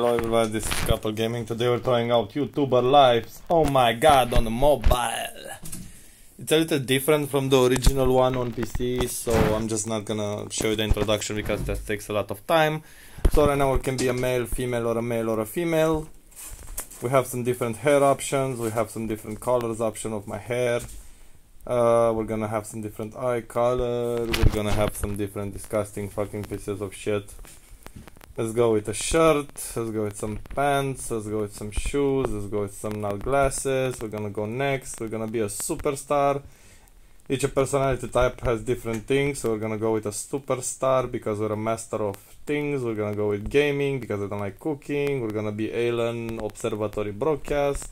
Hello everyone, this is Couple Gaming. Today we're trying out YouTuber Lives. Oh my god, on the mobile. It's a little different from the original one on PC, so I'm just not gonna show you the introduction because that takes a lot of time. So right now it can be a male, female, or a male or a female. We have some different hair options, we have some different colors option of my hair. Uh, we're gonna have some different eye color, we're gonna have some different disgusting fucking pieces of shit. Let's go with a shirt, let's go with some pants, let's go with some shoes, let's go with some null glasses, we're gonna go next, we're gonna be a superstar. Each personality type has different things, so we're gonna go with a superstar because we're a master of things, we're gonna go with gaming because I don't like cooking, we're gonna be Alien Observatory Broadcast.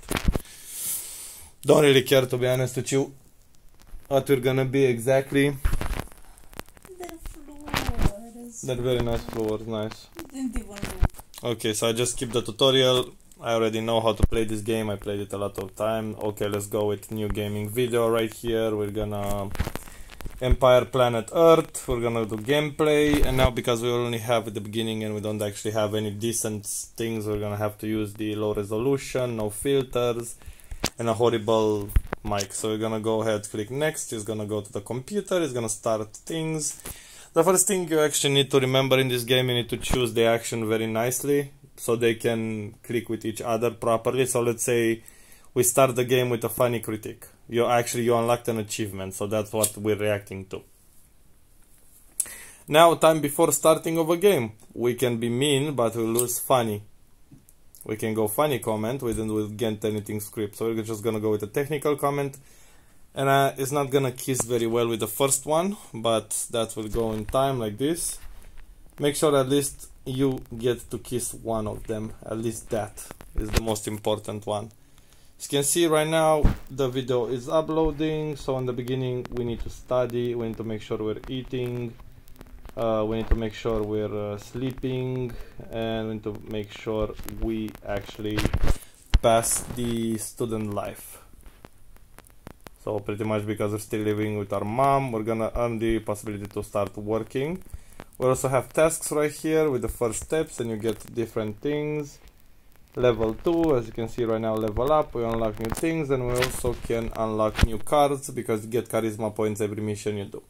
Don't really care to be honest with you what we're gonna be exactly. That very nice floors, nice. Okay, so I just skip the tutorial. I already know how to play this game. I played it a lot of time. Okay, let's go with new gaming video right here. We're gonna Empire Planet Earth. We're gonna do gameplay. And now because we only have at the beginning and we don't actually have any decent things, we're gonna have to use the low resolution, no filters, and a horrible mic. So we're gonna go ahead, click next. It's gonna go to the computer. It's gonna start things. The first thing you actually need to remember in this game, you need to choose the action very nicely so they can click with each other properly. So let's say we start the game with a funny critic. You actually you unlocked an achievement, so that's what we're reacting to. Now, time before starting of a game, we can be mean, but we lose funny. We can go funny comment, we didn't get anything script. So we're just gonna go with a technical comment and uh, it's not gonna kiss very well with the first one but that will go in time like this. Make sure at least you get to kiss one of them. At least that is the most important one. As you can see right now the video is uploading. So in the beginning we need to study. We need to make sure we're eating. Uh, we need to make sure we're uh, sleeping. And we need to make sure we actually pass the student life so pretty much because we're still living with our mom, we're gonna earn the possibility to start working. We also have tasks right here with the first steps and you get different things. Level 2, as you can see right now, level up, we unlock new things and we also can unlock new cards because you get charisma points every mission you do.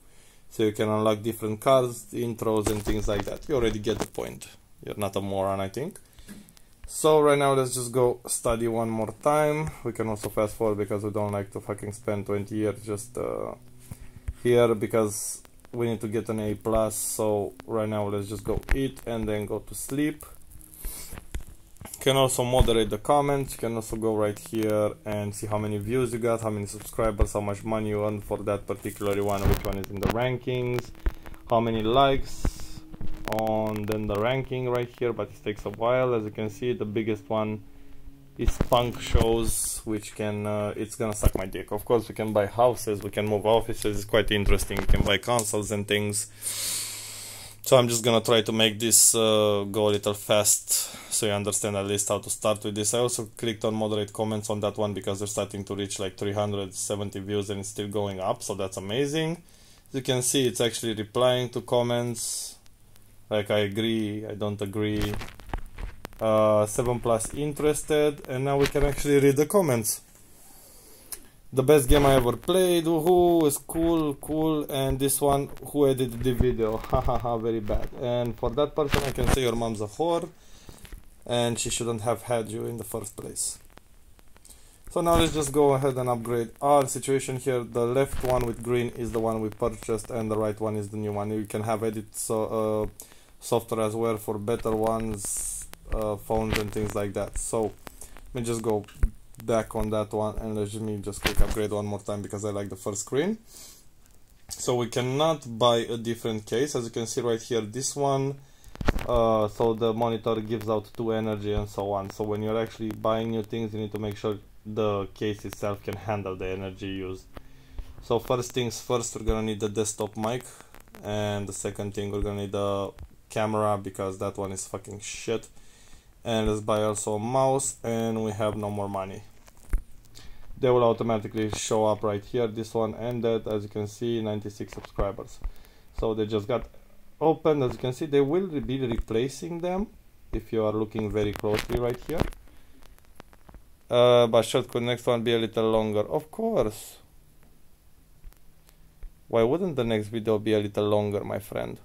So you can unlock different cards, intros and things like that. You already get the point. You're not a moron, I think. So right now let's just go study one more time. We can also fast forward because we don't like to fucking spend 20 years just uh, here because we need to get an A plus. So right now let's just go eat and then go to sleep. Can also moderate the comments. You can also go right here and see how many views you got, how many subscribers, how much money you earned for that particular one, which one is in the rankings, how many likes, on then the ranking right here but it takes a while. As you can see the biggest one is punk shows which can uh, it's gonna suck my dick. Of course we can buy houses we can move offices it's quite interesting. We can buy consoles and things. So I'm just gonna try to make this uh, go a little fast so you understand at least how to start with this. I also clicked on moderate comments on that one because they're starting to reach like 370 views and it's still going up so that's amazing. As you can see it's actually replying to comments like I agree, I don't agree. Uh, 7 plus interested, and now we can actually read the comments. The best game I ever played, woohoo, is cool, cool, and this one, who edited the video, hahaha, very bad. And for that person I can say your mom's a whore, and she shouldn't have had you in the first place. So now let's just go ahead and upgrade our situation here. The left one with green is the one we purchased and the right one is the new one. You can have edit so, uh, software as well for better ones uh, phones and things like that. So let me just go back on that one and let me just click upgrade one more time because I like the first screen. So we cannot buy a different case. As you can see right here this one uh, so the monitor gives out two energy and so on. So when you're actually buying new things you need to make sure the case itself can handle the energy used so first things first we're gonna need the desktop mic and the second thing we're gonna need the camera because that one is fucking shit and let's buy also a mouse and we have no more money they will automatically show up right here this one ended as you can see 96 subscribers so they just got opened as you can see they will be replacing them if you are looking very closely right here. Uh, but should could next one be a little longer? Of course. Why wouldn't the next video be a little longer, my friend?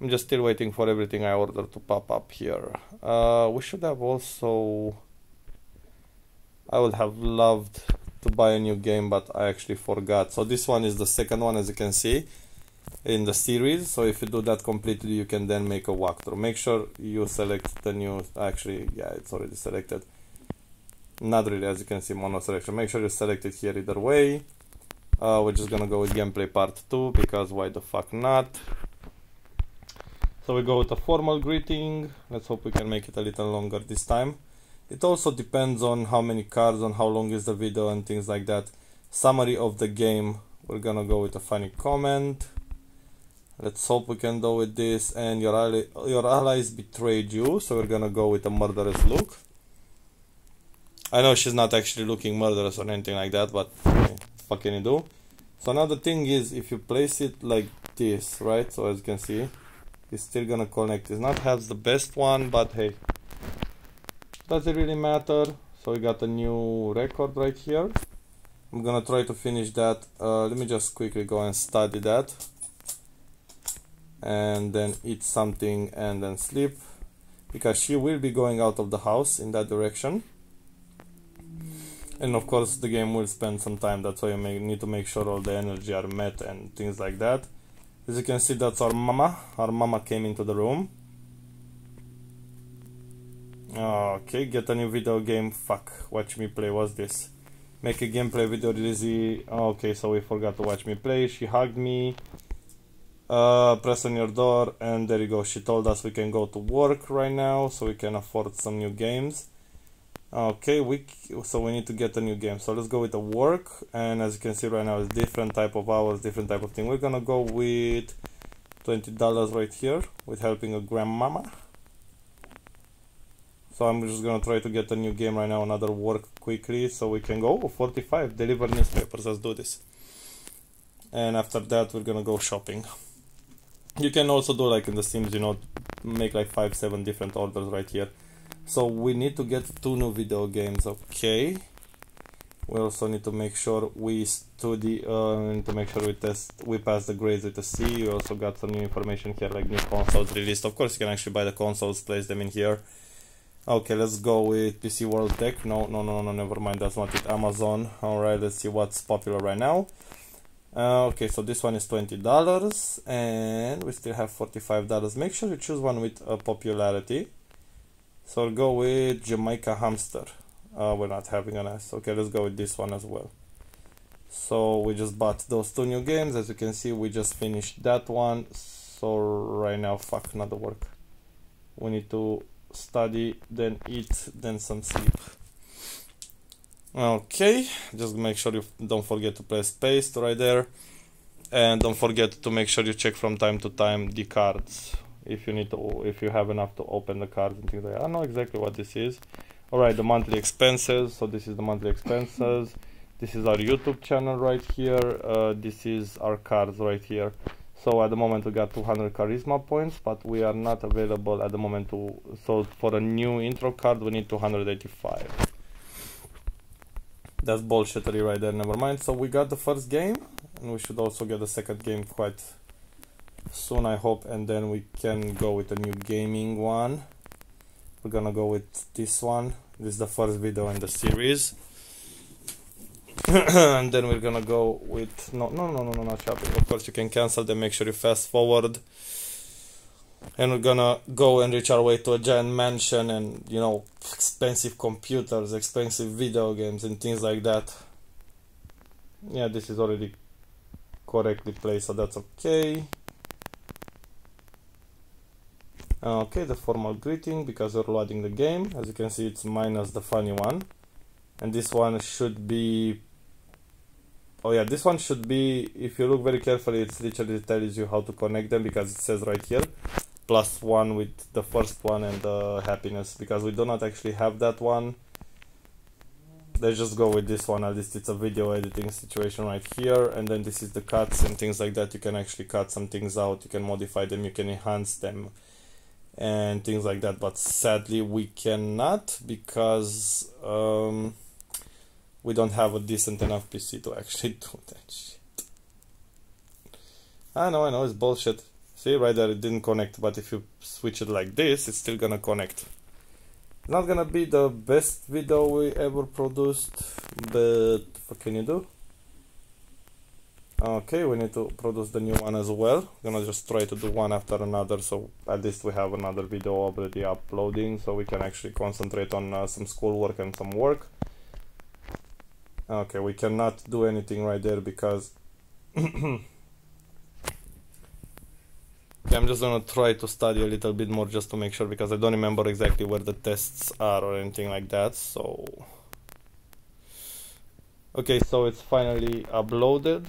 I'm just still waiting for everything I ordered to pop up here. Uh, we should have also... I would have loved to buy a new game, but I actually forgot. So this one is the second one, as you can see, in the series. So if you do that completely, you can then make a walkthrough. Make sure you select the new... Actually, yeah, it's already selected. Not really, as you can see, mono selection. Make sure you select it here either way. Uh, we're just gonna go with gameplay part 2, because why the fuck not? So we go with a formal greeting. Let's hope we can make it a little longer this time. It also depends on how many cards, on how long is the video and things like that. Summary of the game. We're gonna go with a funny comment. Let's hope we can do with this. And your ally, your allies betrayed you, so we're gonna go with a murderous look. I know she's not actually looking murderous or anything like that, but what can you do? So another thing is if you place it like this, right? So as you can see, it's still gonna connect. It's not has the best one, but hey, does it really matter? So we got a new record right here. I'm gonna try to finish that. Uh, let me just quickly go and study that. And then eat something and then sleep. Because she will be going out of the house in that direction. And of course the game will spend some time, that's why you may need to make sure all the energy are met and things like that. As you can see that's our mama. Our mama came into the room. Okay, get a new video game. Fuck, watch me play. What's this? Make a gameplay video easy. Okay, so we forgot to watch me play. She hugged me. Uh, press on your door, and there you go. She told us we can go to work right now, so we can afford some new games. Okay, we so we need to get a new game. So let's go with the work, and as you can see right now, it's different type of hours, different type of thing. We're gonna go with twenty dollars right here with helping a grandmama. So I'm just gonna try to get a new game right now, another work quickly, so we can go. 45, deliver newspapers, let's do this. And after that, we're gonna go shopping. You can also do like in the Sims, you know, make like 5, 7 different orders right here. So we need to get two new video games, okay. We also need to make sure we study, uh, to make sure we test, we pass the grades with a C. We also got some new information here, like new consoles released. Of course, you can actually buy the consoles, place them in here Okay, let's go with PC World Tech. No, no, no, no, never mind. That's not it. Amazon. Alright, let's see what's popular right now. Uh, okay, so this one is $20 and we still have $45. Make sure you choose one with uh, popularity. So I'll go with Jamaica Hamster. Uh, we're not having an S. Okay, let's go with this one as well. So we just bought those two new games. As you can see, we just finished that one. So right now, fuck, another work. We need to study, then eat, then some sleep. Okay, just make sure you don't forget to press paste right there. And don't forget to make sure you check from time to time the cards. If you need to, if you have enough to open the cards and things like that. I know exactly what this is. Alright, the monthly expenses. So this is the monthly expenses. This is our YouTube channel right here. Uh, this is our cards right here. So at the moment we got 200 charisma points, but we are not available at the moment to. So for a new intro card, we need 285. That's bullshittery right there. Never mind. So we got the first game, and we should also get the second game quite soon, I hope. And then we can go with a new gaming one. We're gonna go with this one. This is the first video in the series. and then we're gonna go with no no no no no not shopping of course you can cancel them make sure you fast forward and we're gonna go and reach our way to a giant mansion and you know expensive computers expensive video games and things like that yeah this is already correctly placed so that's okay Uh, okay the formal greeting because we're loading the game. As you can see it's minus the funny one. And this one should be oh yeah this one should be if you look very carefully it's literally tells you how to connect them because it says right here plus one with the first one and the happiness because we do not actually have that one. Let's just go with this one at least it's a video editing situation right here and then this is the cuts and things like that. You can actually cut some things out you can modify them you can enhance them and things like that. But sadly, we cannot because um, we don't have a decent enough PC to actually do that shit. I know, I know, it's bullshit. See, right there, it didn't connect, but if you switch it like this, it's still gonna connect. Not gonna be the best video we ever produced, but what can you do? Okay, we need to produce the new one as well. I'm Gonna just try to do one after another, so at least we have another video already uploading, so we can actually concentrate on uh, some schoolwork and some work. Okay, we cannot do anything right there because Okay, I'm just gonna try to study a little bit more just to make sure because I don't remember exactly where the tests are or anything like that. So, okay, so it's finally uploaded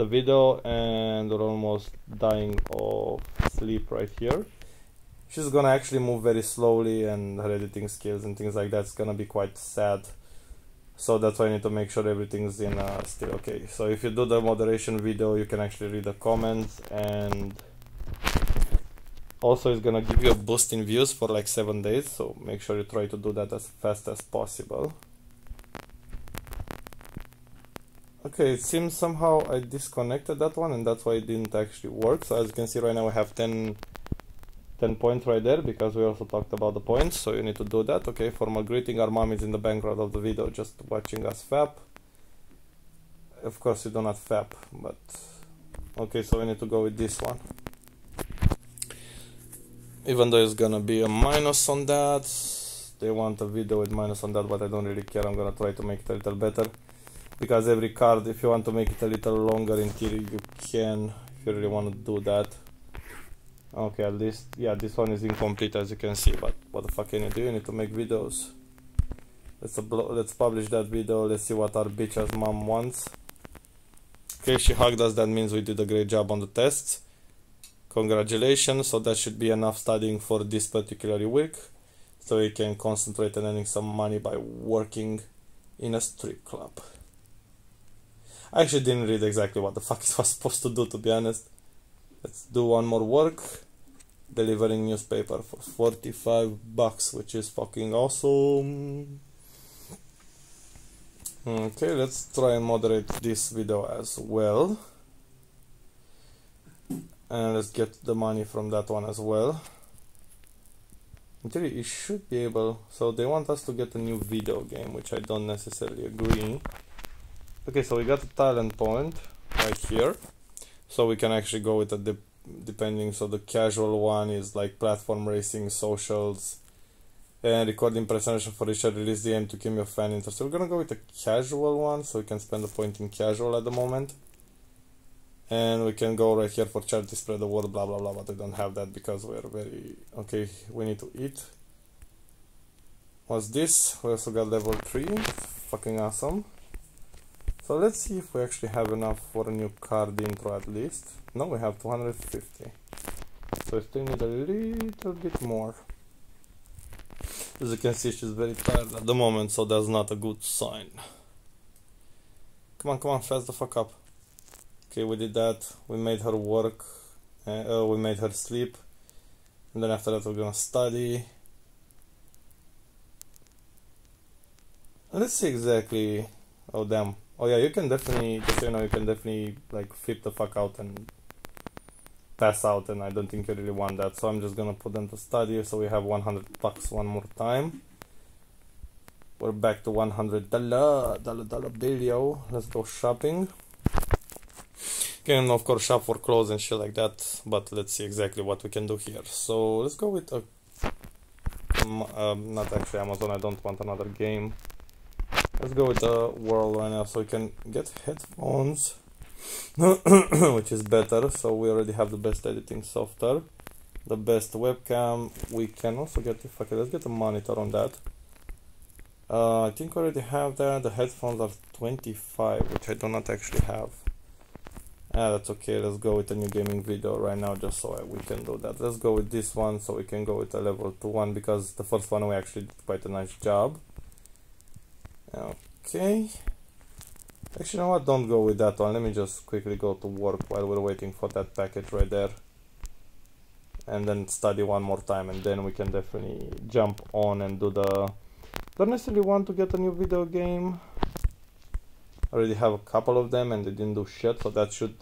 the video and we're almost dying of sleep right here. She's gonna actually move very slowly and her editing skills and things like that's gonna be quite sad. So that's why I need to make sure everything's in uh, still okay. So if you do the moderation video you can actually read the comments and also it's gonna give you a boost in views for like seven days. So make sure you try to do that as fast as possible okay it seems somehow I disconnected that one and that's why it didn't actually work. So as you can see right now I have 10 10 points right there because we also talked about the points so you need to do that. Okay formal greeting our mom is in the background of the video just watching us fap. Of course you do not fap but okay so we need to go with this one. Even though it's gonna be a minus on that they want a video with minus on that but I don't really care. I'm gonna try to make it a little better because every card if you want to make it a little longer in you can if you really want to do that Okay, at least, yeah, this one is incomplete as you can see, but what the fuck can you do? You need to make videos. Let's, let's publish that video, let's see what our bitch's mom wants. Okay, she hugged us, that means we did a great job on the tests. Congratulations, so that should be enough studying for this particular week. So we can concentrate on earning some money by working in a strip club. I actually didn't read exactly what the fuck it was supposed to do, to be honest. Let's do one more work. Delivering newspaper for 45 bucks, which is fucking awesome. Okay, let's try and moderate this video as well. And let's get the money from that one as well. In theory, it should be able... So they want us to get a new video game, which I don't necessarily agree. Okay, so we got a talent point right here. So we can actually go with de depending so the casual one is like platform racing socials and recording presentation for each release the aim to keep your fan interest so we're gonna go with the casual one so we can spend a point in casual at the moment. And we can go right here for charity spread the word blah blah blah but I don't have that because we're very okay we need to eat. What's this? We also got level 3 fucking awesome so let's see if we actually have enough for a new card intro at least. No, we have 250. So we still need a little bit more. As you can see, she's very tired at the moment, so that's not a good sign. Come on, come on, fast the fuck up. Okay, we did that. We made her work. Uh, we made her sleep. And then after that, we're gonna study. Let's see exactly. Oh, damn. Oh yeah, you can definitely, just you know, you can definitely like flip the fuck out and pass out, and I don't think you really want that. So I'm just gonna put them to study. So we have 100 bucks one more time. We're back to 100 dollar, dollar, dollar bill, Let's go shopping. Can of course shop for clothes and shit like that, but let's see exactly what we can do here. So let's go with a, um, not actually Amazon. I don't want another game. Let's go with the world right now so we can get headphones which is better. So we already have the best editing software the best webcam. We can also get if okay let's get a monitor on that. Uh, I think I already have that. The headphones are 25 which I do not actually have. Ah that's okay. Let's go with a new gaming video right now just so we can do that. Let's go with this one so we can go with a level 2 one because the first one we actually did quite a nice job Okay. Actually, you know what? Don't go with that one. Let me just quickly go to work while we're waiting for that package right there. and then study one more time and then we can definitely jump on and do the don't necessarily want to get a new video game I already have a couple of them and they didn't do shit so that should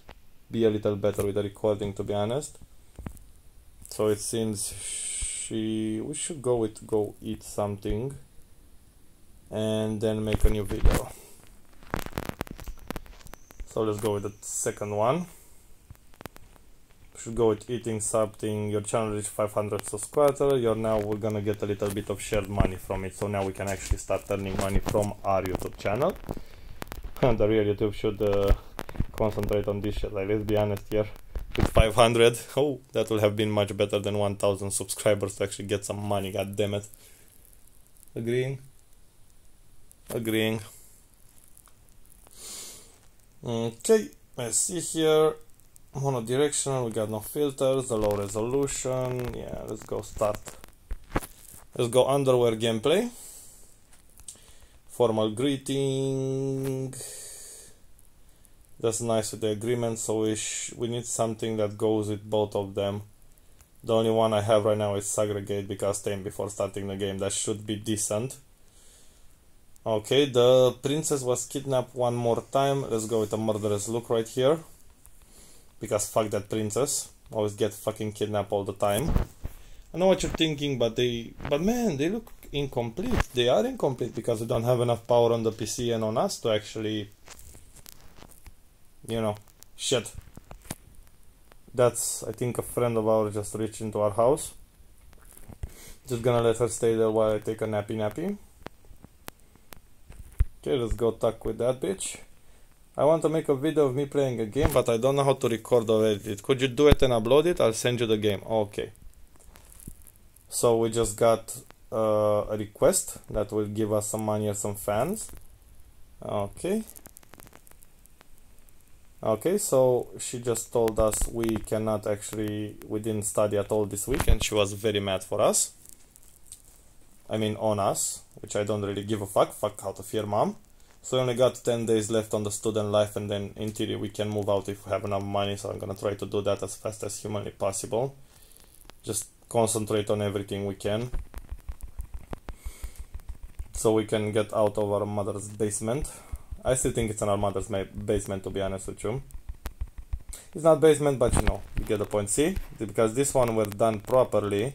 be a little better with the recording to be honest so it seems she we should go with go eat something and then make a new video. So let's go with the second one. Should go with eating something your channel reached 500 subscribers you're now we're gonna get a little bit of shared money from it. So now we can actually start earning money from our youtube channel. And the real youtube should uh, concentrate on this shit. Like let's be honest here. With 500 oh that will have been much better than 1000 subscribers to actually get some money god damn it agreeing agreeing. Okay let's see here. Monodirectional we got no filters the low resolution. Yeah let's go start. Let's go underwear gameplay. Formal greeting. That's nice with the agreement so we, we need something that goes with both of them. The only one I have right now is segregate because time before starting the game. That should be decent okay the princess was kidnapped one more time let's go with a murderous look right here because fuck that princess always get fucking kidnapped all the time I know what you're thinking but they but man they look incomplete they are incomplete because they don't have enough power on the PC and on us to actually you know, shit. That's, I think, a friend of ours just reached into our house. Just gonna let her stay there while I take a nappy nappy. Okay, let's go talk with that bitch. I want to make a video of me playing a game, but I don't know how to record or edit it. Could you do it and upload it? I'll send you the game. Okay. So we just got uh, a request that will give us some money or some fans. Okay. Okay, so she just told us we cannot actually, we didn't study at all this week and she was very mad for us. I mean on us, which I don't really give a fuck, fuck out of here mom. So we only got 10 days left on the student life and then in theory we can move out if we have enough money, so I'm gonna try to do that as fast as humanly possible. Just concentrate on everything we can. So we can get out of our mother's basement. I still think it's an Armada's basement to be honest with you. It's not basement, but you know, you get the point. See? Because this one was done properly.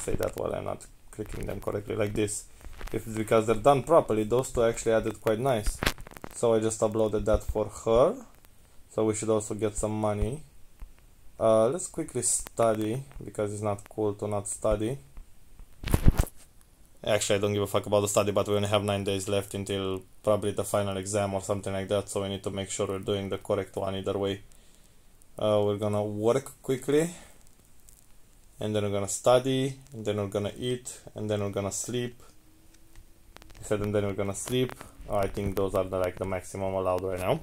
Say that while I'm not clicking them correctly like this. If it's because they're done properly, those two actually added quite nice. So I just uploaded that for her. So we should also get some money. Uh, let's quickly study because it's not cool to not study. Actually, I don't give a fuck about the study, but we only have 9 days left until probably the final exam or something like that, so we need to make sure we're doing the correct one either way. Uh, we're gonna work quickly, and then we're gonna study, and then we're gonna eat, and then we're gonna sleep. I said, and then we're gonna sleep. I think those are the, like the maximum allowed right now.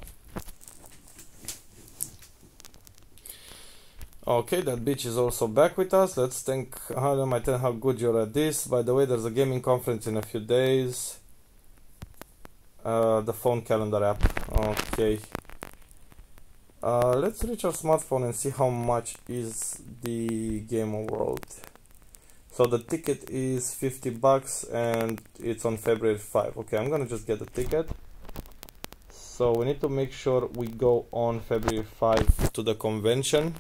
Okay, that bitch is also back with us. Let's thank how my tell how good you're at this. By the way, there's a gaming conference in a few days. Uh, the phone calendar app. Okay. Uh, let's reach our smartphone and see how much is the game world. So the ticket is 50 bucks and it's on February 5. Okay, I'm gonna just get the ticket. So we need to make sure we go on February 5 to the convention.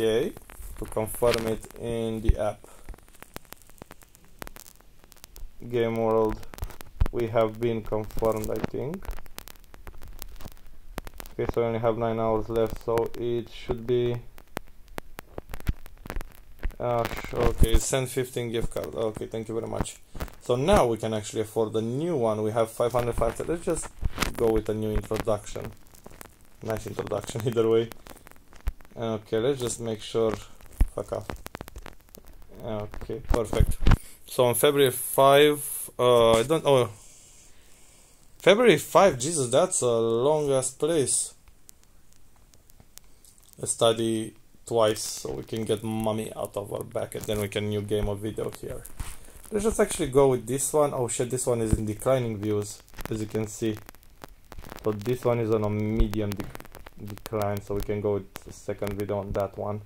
okay to confirm it in the app game world we have been confirmed I think okay so we only have 9 hours left so it should be uh, okay send 15 gift card okay thank you very much so now we can actually afford the new one we have 505 let's just go with a new introduction nice introduction either way Okay, let's just make sure. Fuck off. Okay, perfect. So on February 5, uh, I don't. Oh, February 5, Jesus, that's a long ass place. Let's study twice so we can get mummy out of our back and then we can new game of video here. Let's just actually go with this one. Oh shit, this one is in declining views, as you can see. So this one is on a medium decline, so we can go with the second video on that one.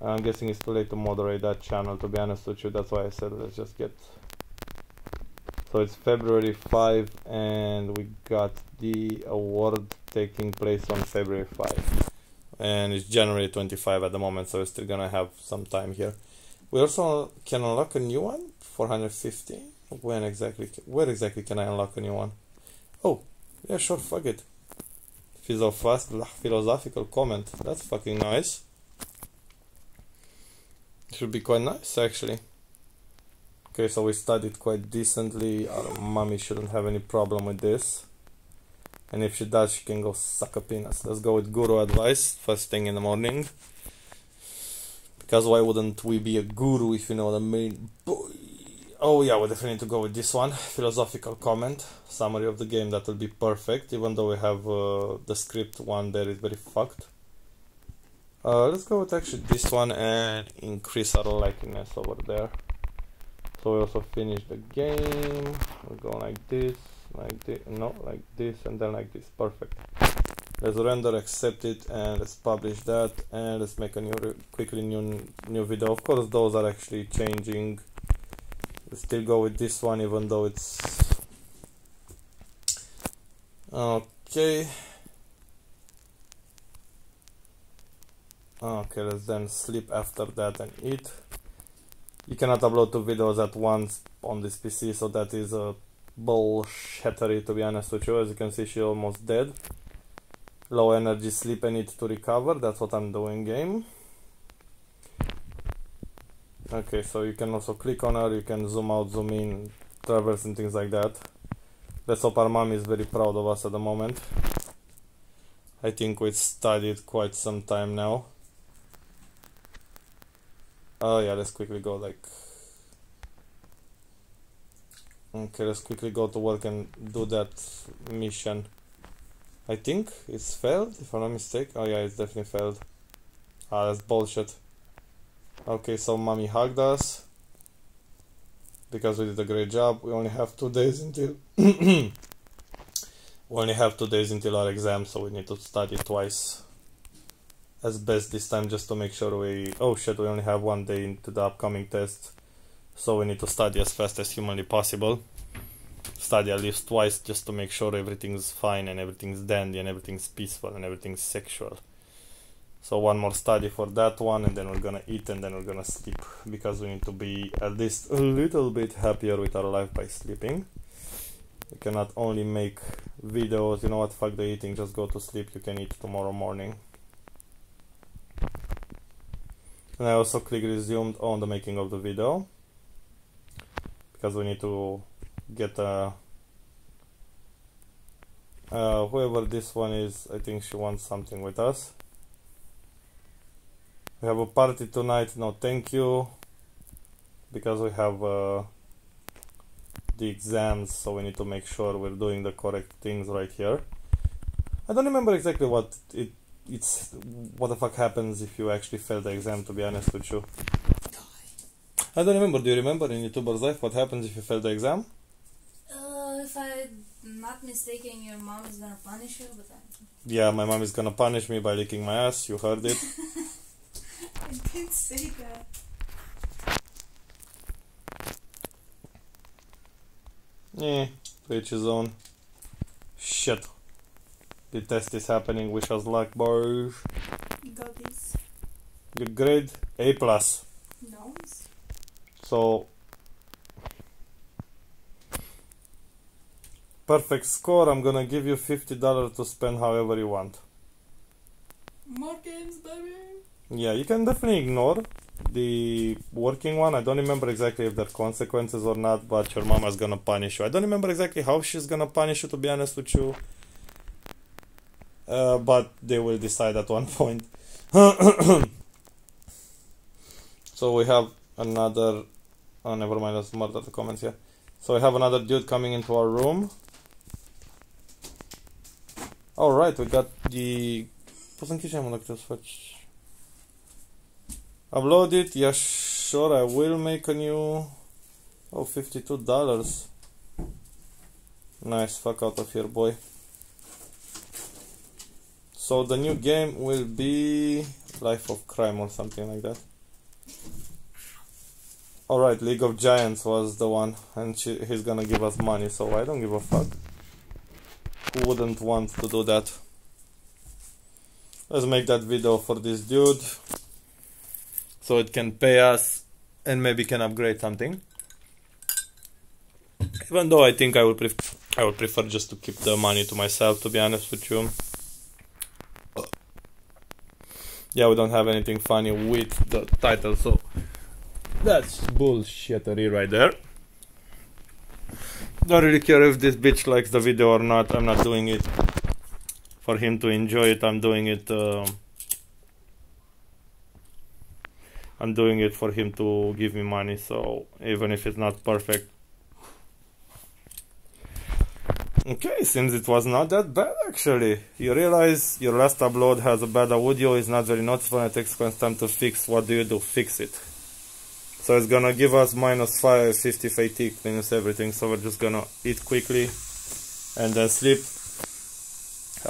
I'm guessing it's too late to moderate that channel, to be honest with you, that's why I said let's just get... So it's February 5 and we got the award taking place on February 5. And it's January 25 at the moment, so we're still gonna have some time here. We also can unlock a new one, 450. When exactly, where exactly can I unlock a new one? Oh, yeah, sure, fuck it. Philosophical comment, that's fucking nice. Should be quite nice, actually. Okay, so we studied quite decently. Our mommy shouldn't have any problem with this. And if she does, she can go suck a penis. Let's go with guru advice first thing in the morning. Because why wouldn't we be a guru if you know what I mean? Oh yeah, we definitely need to go with this one. Philosophical comment. Summary of the game, that will be perfect. Even though we have uh, the script one there is very fucked. Uh, let's go with actually this one and increase our likeness over there. So we also finish the game. we go like this, like this, no, like this, and then like this. Perfect. Let's render, accept it, and let's publish that, and let's make a new, quickly new, new video. Of course, those are actually changing. Let's still go with this one, even though it's okay. Okay, let's then sleep after that and eat. You cannot upload two videos at once on this PC, so that is a bullshittery to be honest with you. As you can see, she's almost dead. Low energy sleep I need to recover that's what I'm doing game. Okay so you can also click on her you can zoom out zoom in traverse and things like that. Let's hope our mom is very proud of us at the moment. I think we've studied quite some time now oh yeah let's quickly go like okay let's quickly go to work and do that mission I think it's failed, if I'm not mistaken. Oh yeah, it's definitely failed. Ah, that's bullshit. Okay, so mommy hugged us. Because we did a great job. We only have two days until... we only have two days until our exam, so we need to study twice. As best this time, just to make sure we... Oh shit, we only have one day into the upcoming test. So we need to study as fast as humanly possible study at least twice just to make sure everything's fine and everything's dandy and everything's peaceful and everything's sexual. So one more study for that one and then we're gonna eat and then we're gonna sleep because we need to be at least a little bit happier with our life by sleeping. You cannot only make videos, you know what, fuck the eating, just go to sleep, you can eat tomorrow morning. And I also click resumed on the making of the video. Because we need to get a uh, whoever this one is I think she wants something with us. We have a party tonight no thank you. Because we have uh, the exams so we need to make sure we're doing the correct things right here. I don't remember exactly what it it's what the fuck happens if you actually fail the exam to be honest with you I don't remember do you remember in YouTuber's life what happens if you fail the exam uh, if I'm not mistaken, your mom is gonna punish you, but. Yeah, my mom is gonna punish me by licking my ass. You heard it. I didn't say that. Yeah, to each his own. Shit. The test is happening. Wish us luck, boys. You got this. Good grade, A plus. Nice. So perfect score, I'm gonna give you $50 to spend however you want. More games, baby! Yeah, you can definitely ignore the working one. I don't remember exactly if there are consequences or not, but your mama's gonna punish you. I don't remember exactly how she's gonna punish you, to be honest with you. Uh, but they will decide at one point. so we have another. Oh, never mind. Let's murder the comments here. So we have another dude coming into our room. Alright, we got the... Po să închidem dacă să. Upload it, yeah sure I will make a new... Oh, $52. Nice, fuck out of here boy. So the new game will be Life of Crime or something like that. Alright, League of Giants was the one, and she, he's gonna give us money, so I don't give a fuck. Who wouldn't want to do that? Let's make that video for this dude, so it can pay us, and maybe can upgrade something. Even though I think I would pref- I would prefer just to keep the money to myself, to be honest with you. Yeah, we don't have anything funny with the title, so that's bullshittery right there. Don't really care if this bitch likes the video or not. I'm not doing it for him to enjoy it. I'm doing it. Um, I'm doing it for him to give me money. So even if it's not perfect. Okay, seems it was not that bad actually. You realize your last upload has a bad audio, it's not very noticeable and it takes quite time to fix. What do you do? Fix it. So it's gonna give us minus 5, 50 fatigue, minus everything. So we're just gonna eat quickly and then sleep.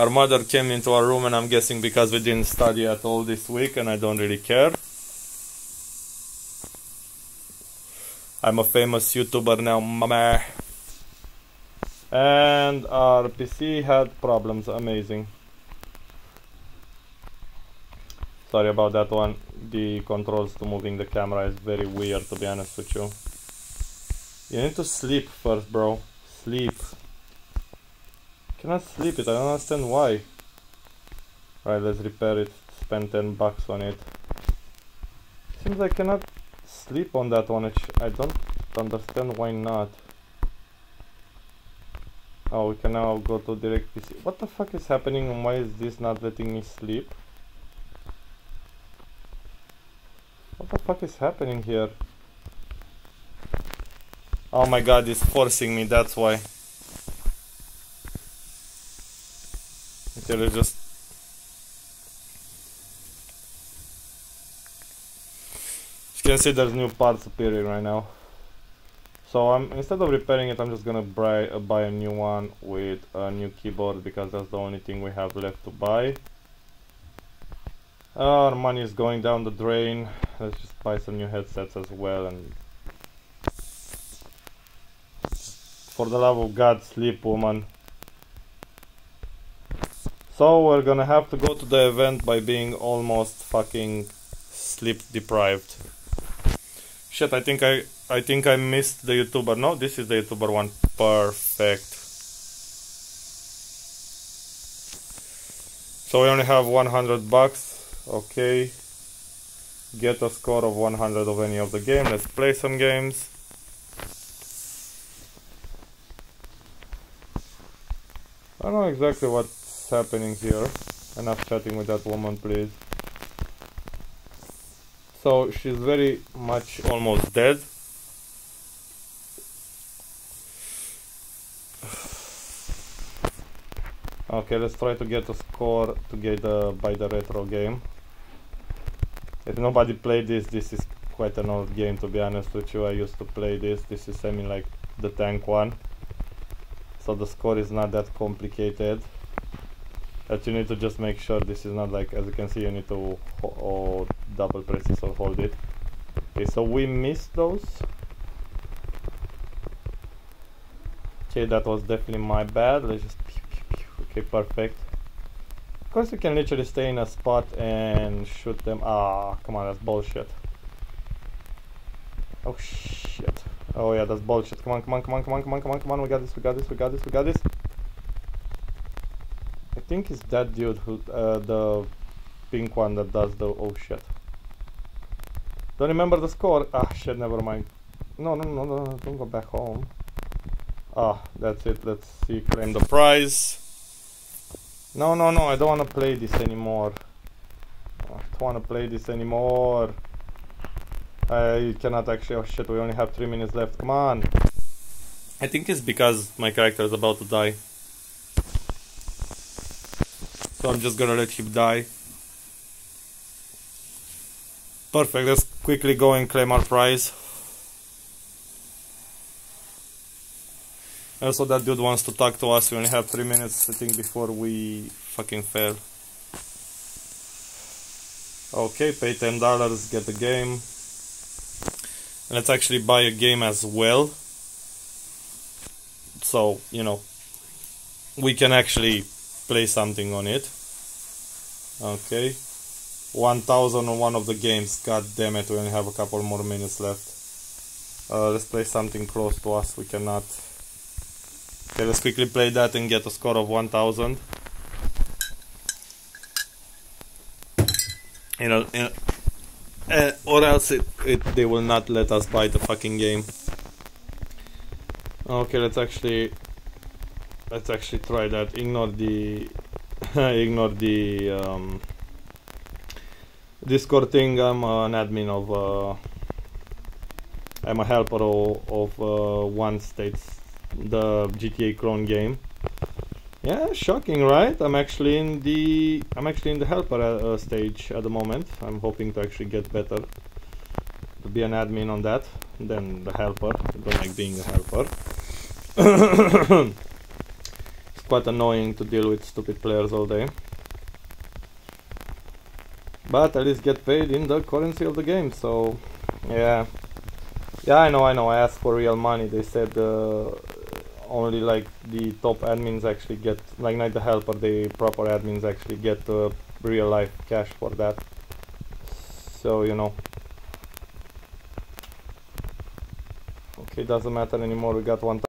Our mother came into our room and I'm guessing because we didn't study at all this week and I don't really care. I'm a famous YouTuber now, mama. And our PC had problems, amazing. Sorry about that one. The controls to moving the camera is very weird to be honest with you. You need to sleep first, bro. Sleep. Cannot sleep it, I don't understand why. Right, let's repair it. Spend 10 bucks on it. Seems I cannot sleep on that one. I don't understand why not. Oh, we can now go to direct PC. What the fuck is happening and why is this not letting me sleep? What the fuck is happening here? Oh my god, it's forcing me, that's why. Okay, let's just... You can see there's new parts appearing right now. So I'm instead of repairing it, I'm just gonna buy, uh, buy a new one with a new keyboard because that's the only thing we have left to buy. Our money is going down the drain. Let's just buy some new headsets as well and for the love of God, sleep, woman. So we're gonna have to go to the event by being almost fucking sleep deprived. Shit, I think I I think I missed the YouTuber. No, this is the YouTuber one. Perfect. So we only have 100 bucks. Okay. Get a score of 100 of any of the game. Let's play some games. I don't know exactly what's happening here. Enough chatting with that woman, please. So she's very much almost dead. Okay, let's try to get a score to get the by the retro game. If nobody played this, this is quite an old game to be honest with you. I used to play this. This is I mean like the tank one. So the score is not that complicated. But you need to just make sure this is not like as you can see you need to or double press this or hold it. Okay, so we missed those. Okay, that was definitely my bad. Let's just Okay, perfect. Of course, you can literally stay in a spot and shoot them. Ah, come on, that's bullshit. Oh shit. Oh yeah, that's bullshit. Come on, come on, come on, come on, come on, come on, come on. We got this, we got this, we got this, we got this. I think it's that dude who, uh, the pink one that does the. Oh shit. Don't remember the score. Ah shit, never mind. No, no, no, no, no don't go back home. Ah, that's it. Let's see. Claim the prize. No, no, no, I don't want to play this anymore. I don't want to play this anymore. I cannot actually, oh shit, we only have 3 minutes left, come on. I think it's because my character is about to die. So I'm just gonna let him die. Perfect, let's quickly go and claim our prize. Also, that dude wants to talk to us. We only have three minutes, I think, before we fucking fail. Okay, pay ten dollars, get the game. Let's actually buy a game as well. So you know, we can actually play something on it. Okay, one thousand on one of the games. God damn it, we only have a couple more minutes left. Uh, let's play something close to us. We cannot. Okay, let's quickly play that and get a score of 1000. You know, you know uh, or else it, it they will not let us buy the fucking game. Okay, let's actually let's actually try that. Ignore the ignore the um, Discord thing. I'm an admin of. Uh, I'm a helper of, of uh, one state's the GTA clone game. Yeah, shocking, right? I'm actually in the I'm actually in the helper uh, stage at the moment. I'm hoping to actually get better to be an admin on that than the helper. I don't like being a helper. it's quite annoying to deal with stupid players all day. But at least get paid in the currency of the game, so yeah. Yeah, I know, I know. I asked for real money. They said uh, only like the top admins actually get like not the helper the proper admins actually get real life cash for that. So you know. Okay doesn't matter anymore. We got one